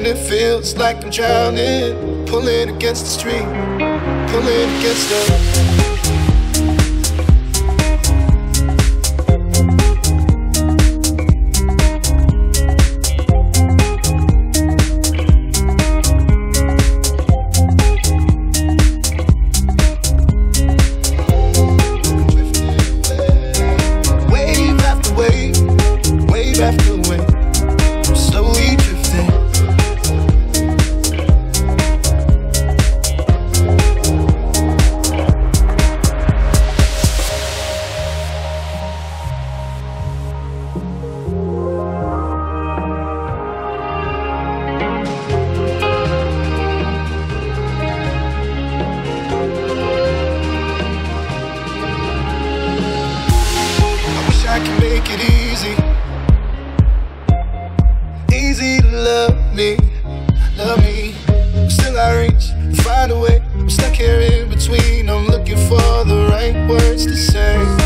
And it feels like I'm drowning, pulling against the stream, pulling against the. take it easy. Easy to love me, love me. Still I reach, find a way. I'm stuck here in between. I'm looking for the right words to say.